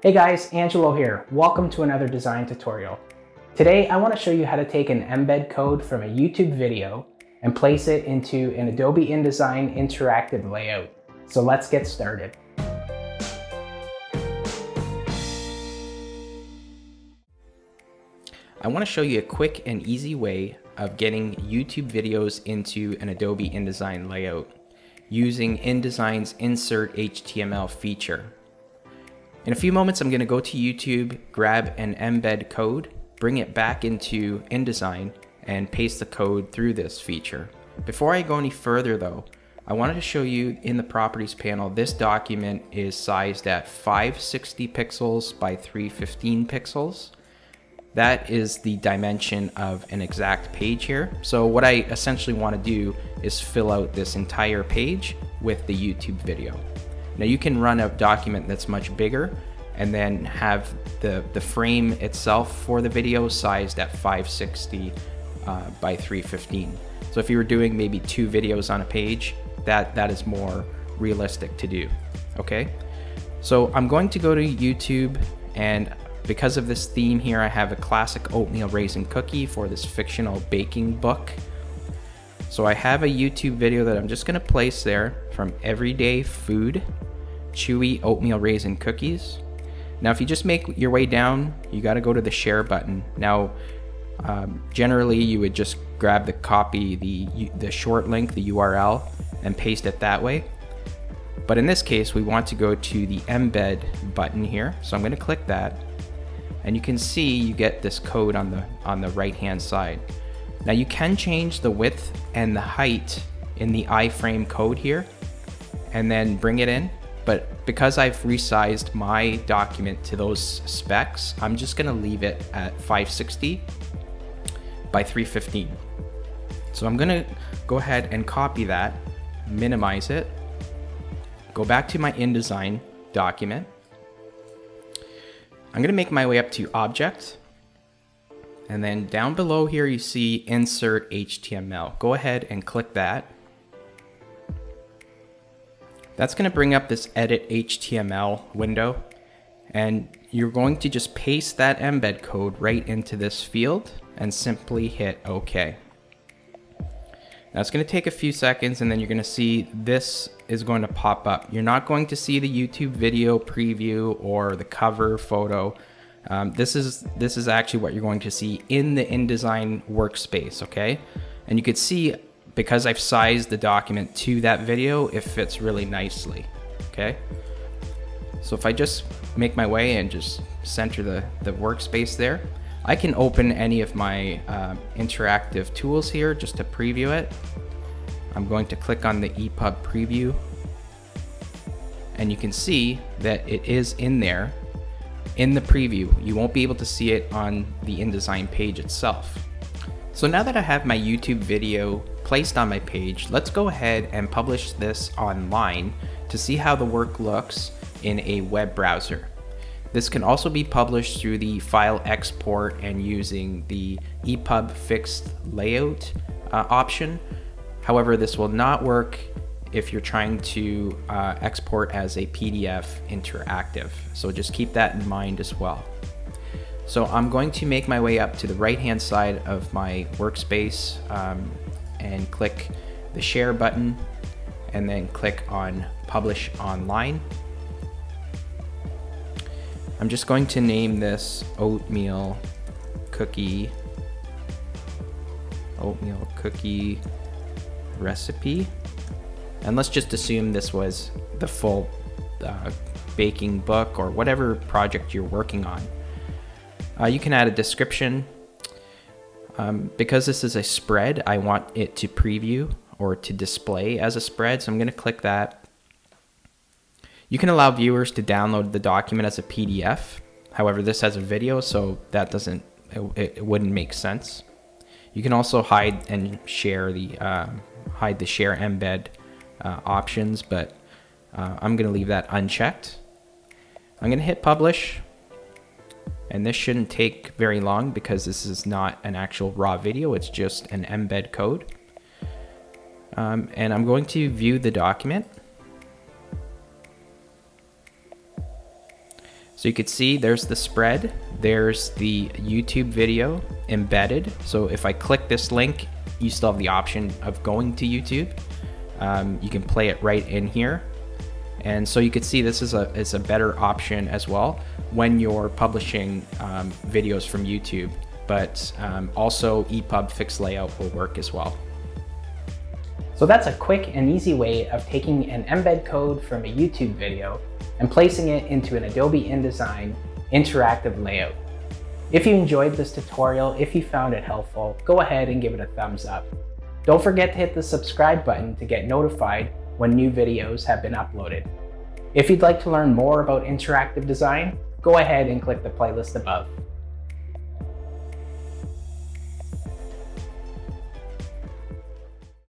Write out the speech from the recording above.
Hey guys, Angelo here. Welcome to another design tutorial. Today I want to show you how to take an embed code from a YouTube video and place it into an Adobe InDesign interactive layout. So let's get started. I want to show you a quick and easy way of getting YouTube videos into an Adobe InDesign layout using InDesign's Insert HTML feature. In a few moments, I'm going to go to YouTube, grab an embed code, bring it back into InDesign, and paste the code through this feature. Before I go any further though, I wanted to show you in the properties panel, this document is sized at 560 pixels by 315 pixels. That is the dimension of an exact page here. So what I essentially want to do is fill out this entire page with the YouTube video. Now you can run a document that's much bigger and then have the, the frame itself for the video sized at 560 uh, by 315. So if you were doing maybe two videos on a page, that, that is more realistic to do, okay? So I'm going to go to YouTube and because of this theme here, I have a classic oatmeal raisin cookie for this fictional baking book. So I have a YouTube video that I'm just gonna place there from Everyday Food chewy oatmeal raisin cookies. Now, if you just make your way down, you got to go to the share button. Now, um, generally, you would just grab the copy, the, the short link, the URL, and paste it that way. But in this case, we want to go to the embed button here. So I'm going to click that. And you can see you get this code on the, on the right hand side. Now you can change the width and the height in the iframe code here and then bring it in. But because I've resized my document to those specs, I'm just gonna leave it at 560 by 315. So I'm gonna go ahead and copy that, minimize it, go back to my InDesign document. I'm gonna make my way up to Object, and then down below here you see Insert HTML. Go ahead and click that. That's going to bring up this edit HTML window and you're going to just paste that embed code right into this field and simply hit OK. Now it's going to take a few seconds and then you're going to see this is going to pop up. You're not going to see the YouTube video preview or the cover photo. Um, this is this is actually what you're going to see in the InDesign workspace, okay? And you could see because I've sized the document to that video, it fits really nicely, okay? So if I just make my way and just center the, the workspace there, I can open any of my uh, interactive tools here just to preview it. I'm going to click on the EPUB preview and you can see that it is in there in the preview. You won't be able to see it on the InDesign page itself. So now that I have my YouTube video placed on my page, let's go ahead and publish this online to see how the work looks in a web browser. This can also be published through the file export and using the EPUB fixed layout uh, option. However, this will not work if you're trying to uh, export as a PDF interactive. So just keep that in mind as well. So I'm going to make my way up to the right hand side of my workspace um, and click the share button and then click on publish online. I'm just going to name this oatmeal cookie oatmeal cookie recipe and let's just assume this was the full uh, baking book or whatever project you're working on. Uh, you can add a description. Um, because this is a spread, I want it to preview or to display as a spread, so I'm going to click that. You can allow viewers to download the document as a PDF. However, this has a video, so that doesn't, it, it wouldn't make sense. You can also hide and share the, uh, hide the share embed uh, options, but uh, I'm going to leave that unchecked. I'm going to hit publish. And this shouldn't take very long because this is not an actual raw video, it's just an embed code. Um, and I'm going to view the document. So you can see there's the spread, there's the YouTube video embedded. So if I click this link, you still have the option of going to YouTube. Um, you can play it right in here. And so you can see this is a, is a better option as well when you're publishing um, videos from YouTube, but um, also EPUB fixed layout will work as well. So that's a quick and easy way of taking an embed code from a YouTube video and placing it into an Adobe InDesign interactive layout. If you enjoyed this tutorial, if you found it helpful, go ahead and give it a thumbs up. Don't forget to hit the subscribe button to get notified when new videos have been uploaded. If you'd like to learn more about interactive design, go ahead and click the playlist above.